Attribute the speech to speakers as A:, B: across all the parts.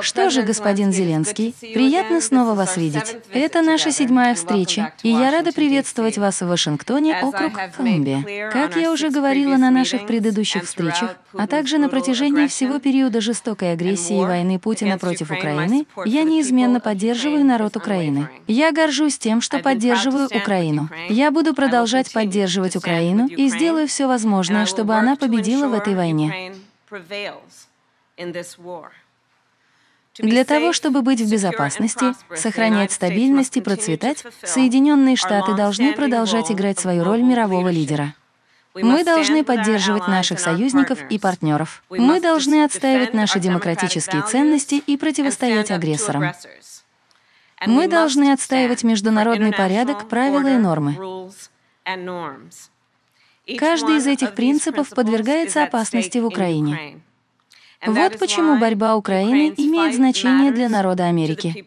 A: Что же, господин Зеленский, приятно снова вас видеть. Это наша седьмая встреча, и я рада приветствовать вас в Вашингтоне, округ Колумбия. Как я уже говорила на наших предыдущих встречах, а также на протяжении всего периода жестокой агрессии и войны Путина против Украины, я неизменно поддерживаю народ Украины. Я горжусь тем, что поддерживаю Украину. Я буду продолжать поддерживать Украину и сделаю все возможное, чтобы она победила в этой войне. Для того, чтобы быть в безопасности, сохранять стабильность и процветать, Соединенные Штаты должны продолжать играть свою роль мирового лидера. Мы должны поддерживать наших союзников и партнеров. Мы должны отстаивать наши демократические ценности и противостоять агрессорам. Мы должны отстаивать международный порядок, правила и нормы. Каждый из этих принципов подвергается опасности в Украине. Вот почему борьба Украины имеет значение для народа Америки.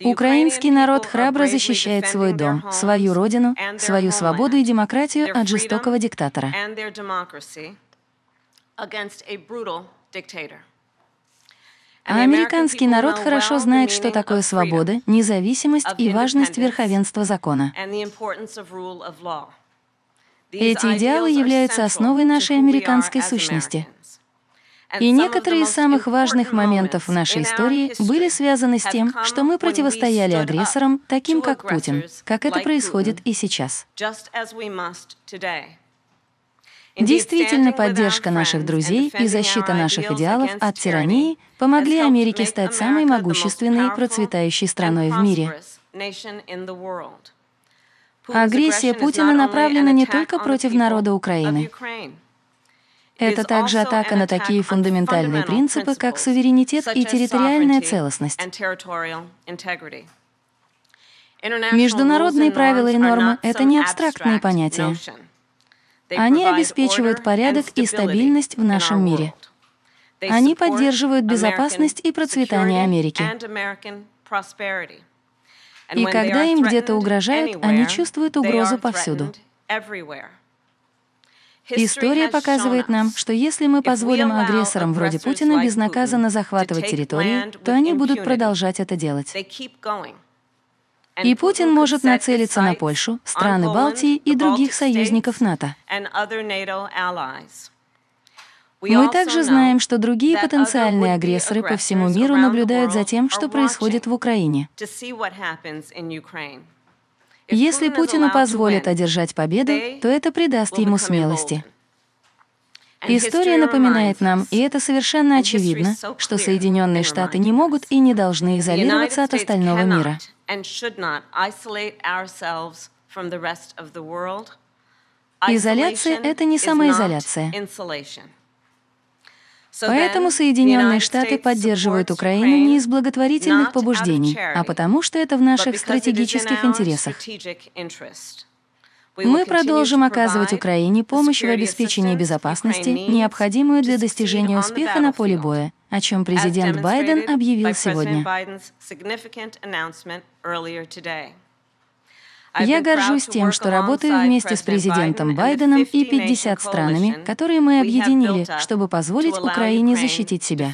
A: Украинский народ храбро защищает свой дом, свою родину, свою свободу и демократию от жестокого диктатора. А американский народ хорошо знает, что такое свобода, независимость и важность верховенства закона. Эти идеалы являются основой нашей американской сущности. И некоторые из самых важных моментов в нашей истории были связаны с тем, что мы противостояли агрессорам, таким как Путин, как это происходит и сейчас. Действительно, поддержка наших друзей и защита наших идеалов от тирании помогли Америке стать самой могущественной и процветающей страной в мире. Агрессия Путина направлена не только против народа Украины. Это также атака на такие фундаментальные принципы, как суверенитет и территориальная целостность. Международные правила и нормы — это не абстрактные понятия. Они обеспечивают порядок и стабильность в нашем мире. Они поддерживают безопасность и процветание Америки. И когда им где-то угрожают, они чувствуют угрозу повсюду. История показывает нам, что если мы позволим агрессорам вроде Путина безнаказанно захватывать территории, то они будут продолжать это делать. И Путин может нацелиться на Польшу, страны Балтии и других союзников НАТО. Мы также знаем, что другие потенциальные агрессоры по всему миру наблюдают за тем, что происходит в Украине. Если Путину позволят одержать победу, то это придаст ему смелости. История напоминает нам, и это совершенно очевидно, что Соединенные Штаты не могут и не должны изолироваться от остального мира. Изоляция — это не самоизоляция. Поэтому Соединенные Штаты поддерживают Украину не из благотворительных побуждений, а потому что это в наших стратегических интересах. Мы продолжим оказывать Украине помощь в обеспечении безопасности, необходимую для достижения успеха на поле боя, о чем президент Байден объявил сегодня. Я горжусь тем, что работаю вместе с президентом Байденом и 50 странами, которые мы объединили, чтобы позволить Украине защитить себя.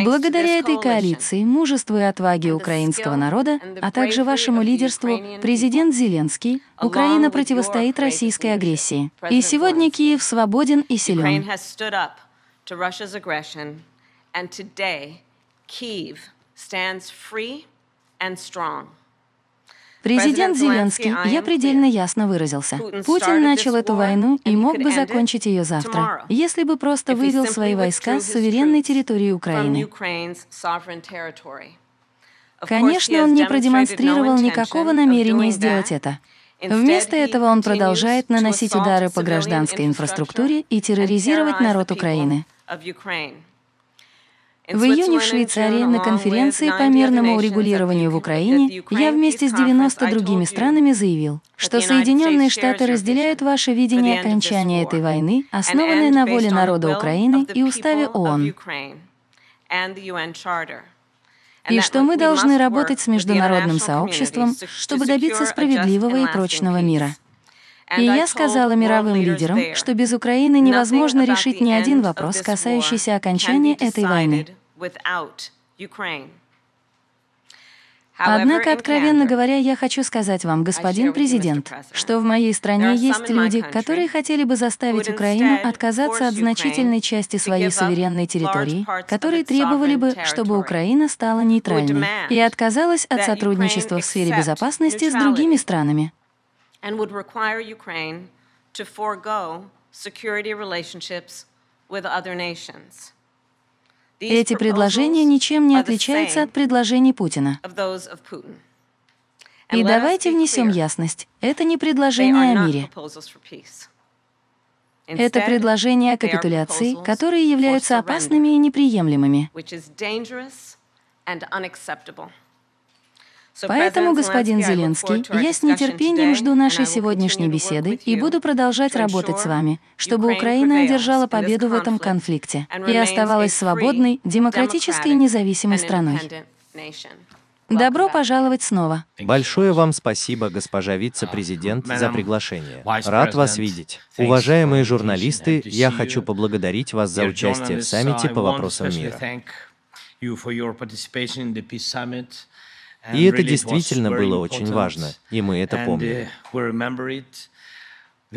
A: Благодаря этой коалиции, мужеству и отваге украинского народа, а также вашему лидерству, президент Зеленский, Украина противостоит российской агрессии. И сегодня Киев свободен и силен. Президент Зеленский, я предельно ясно выразился. Путин начал эту войну и мог бы закончить ее завтра, если бы просто вывел свои войска с суверенной территории Украины. Конечно, он не продемонстрировал никакого намерения сделать это. Вместо этого он продолжает наносить удары по гражданской инфраструктуре и терроризировать народ Украины. В июне в Швейцарии на конференции по мирному урегулированию в Украине я вместе с 90 другими странами заявил, что Соединенные Штаты разделяют ваше видение окончания этой войны, основанное на воле народа Украины и уставе ООН, и что мы должны работать с международным сообществом, чтобы добиться справедливого и прочного мира. И я сказала мировым лидерам, что без Украины невозможно решить ни один вопрос, касающийся окончания этой войны. Однако, откровенно говоря, я хочу сказать вам, господин президент, что в моей стране есть люди, которые хотели бы заставить Украину отказаться от значительной части своей суверенной территории, которые требовали бы, чтобы Украина стала нейтральной и отказалась от сотрудничества в сфере безопасности с другими странами. Эти предложения ничем не отличаются от предложений Путина. И давайте внесем ясность. Это не предложение о мире. Это предложение о капитуляции, которые являются опасными и неприемлемыми. Поэтому, господин Зеленский, я с нетерпением жду нашей сегодняшней беседы и буду продолжать работать с вами, чтобы Украина одержала победу в этом конфликте и оставалась свободной, демократической и независимой страной. Добро пожаловать снова.
B: Большое вам спасибо, госпожа вице-президент, за приглашение. Рад вас видеть. Уважаемые журналисты, я хочу поблагодарить вас за участие в саммите по вопросам мира. И это действительно было очень важно, и мы это помним. Uh,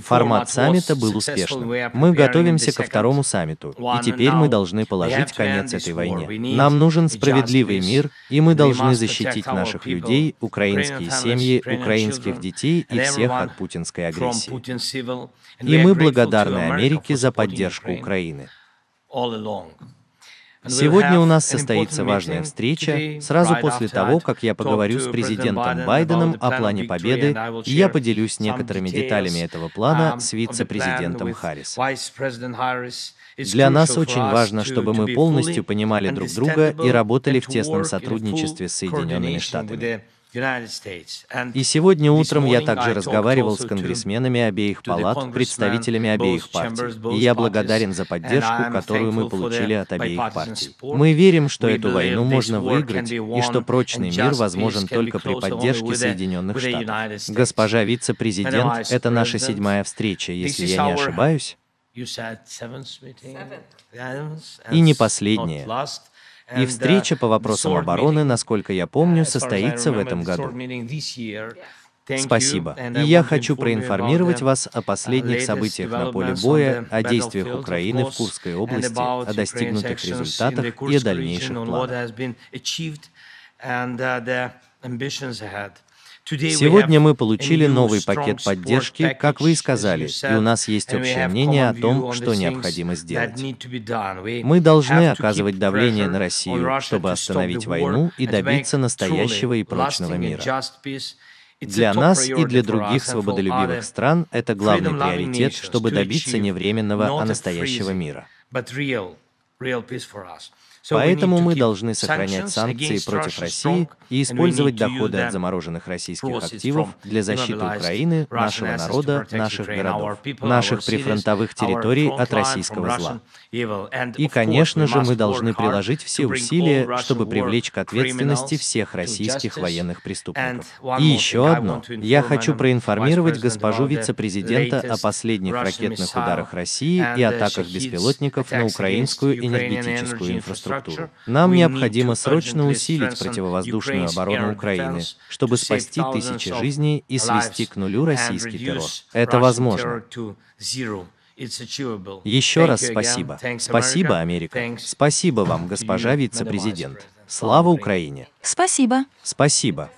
B: Формат саммита был успешным. Мы готовимся ко второму саммиту, и теперь мы должны положить конец этой войне. Нам нужен справедливый мир, и мы должны защитить наших людей, украинские семьи, украинских детей и всех от путинской агрессии. И мы благодарны Америке за поддержку Украины. Сегодня у нас состоится важная встреча, сразу после того, как я поговорю с президентом Байденом о плане победы, и я поделюсь некоторыми деталями этого плана с вице-президентом Харрис. Для нас очень важно, чтобы мы полностью понимали друг друга и работали в тесном сотрудничестве с Соединенными Штатами. И сегодня утром я также разговаривал с конгрессменами обеих палат, представителями обеих партий, и я благодарен за поддержку, которую мы получили от обеих партий. Мы верим, что эту войну можно выиграть, и что прочный мир возможен только при поддержке Соединенных Штатов. Госпожа вице-президент, это наша седьмая встреча, если я не ошибаюсь. И не последняя. И встреча по вопросам обороны, насколько я помню, состоится в этом году. Спасибо. И я хочу проинформировать вас о последних событиях на поле боя, о действиях Украины в Курской области, о достигнутых результатах и о дальнейших планах. Сегодня мы получили новый пакет поддержки, как вы и сказали, и у нас есть общее мнение о том, что необходимо сделать. Мы должны оказывать давление на Россию, чтобы остановить войну и добиться настоящего и прочного мира. Для нас и для других свободолюбивых стран это главный приоритет, чтобы добиться не временного, а настоящего мира. Поэтому мы должны сохранять санкции против России и использовать доходы от замороженных российских активов для защиты Украины, нашего народа, наших городов, наших прифронтовых территорий от российского зла. И, конечно же, мы должны приложить все усилия, чтобы привлечь к ответственности всех российских военных преступников. И еще одно. Я хочу проинформировать госпожу вице-президента о последних ракетных ударах России и атаках беспилотников на украинскую энергетическую инфраструктуру инфраструктуру. Нам необходимо срочно усилить противовоздушную оборону Украины, чтобы спасти тысячи жизней и свести к нулю российский террор. Это возможно. Еще раз спасибо. Спасибо, Америка. Спасибо вам, госпожа вице-президент. Слава Украине.
A: Спасибо.
B: Спасибо.